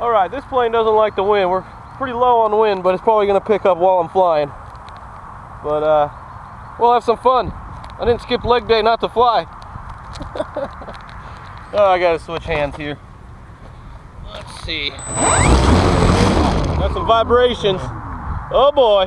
All right, this plane doesn't like the wind. We're pretty low on wind, but it's probably gonna pick up while I'm flying. But uh, we'll have some fun. I didn't skip leg day not to fly. oh, I gotta switch hands here. Let's see. Got some vibrations. Oh boy.